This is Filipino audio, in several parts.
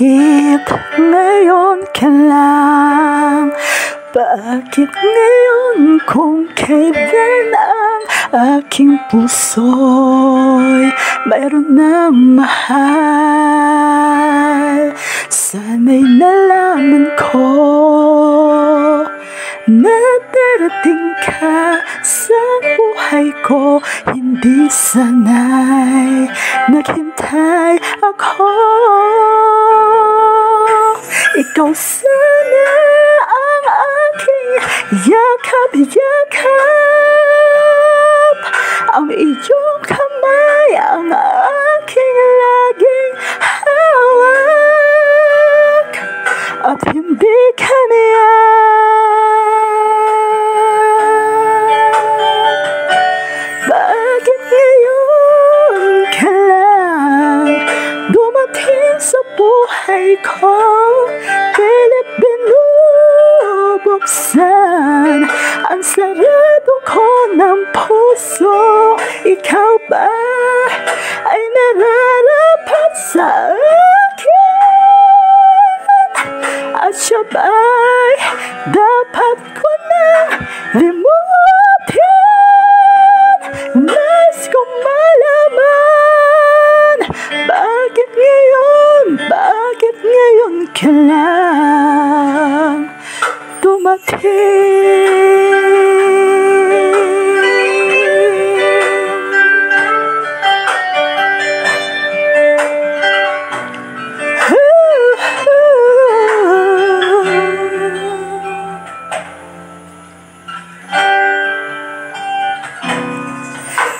Bakit ngayon ka lang? Bakit ngayon kung kailan ang aking puso'y mayroon ng mahal? Sana'y nalaman ko na darating ka sa buhay ko Hindi sanay naghintay ako Ikaw sana ang aking yakap-yakap. Ang iyong kamay sa buhay ko Pilit binubuksan Ang sarado ko ng puso Ikaw ba ay nararapat sa akin? At siya ba'y dapat ko na limutin? Ngayon ka lang Dumating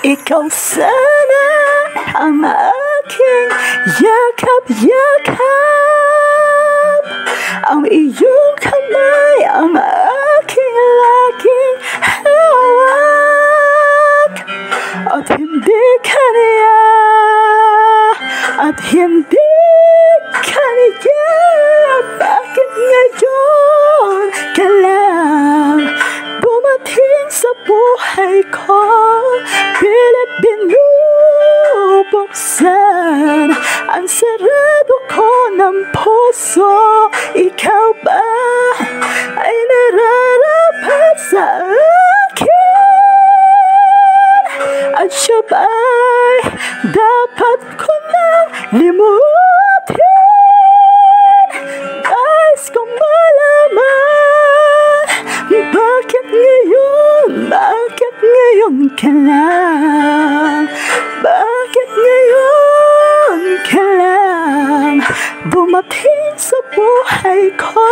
Ikaw sana ang aking yakap-yakap Ang iyong kamay ang aking laging hawak. At hindi ka niya At hindi ka niya Bakit ngayon ka lang Dumating sa buhay ko? Pilit binubuksan Ang sarado ko ng puso ko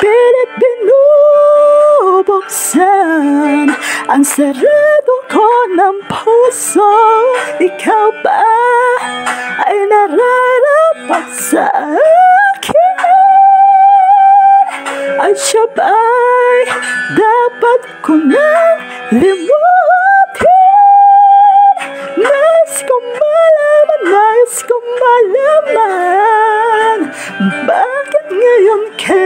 Pinipinubuksan Ang sarado ko ng puso Ikaw ba ay nararapat sa akin? At siya ba'y dapat ko nang limutin? Nais kong malaman, nais kong malaman Bakit? I am.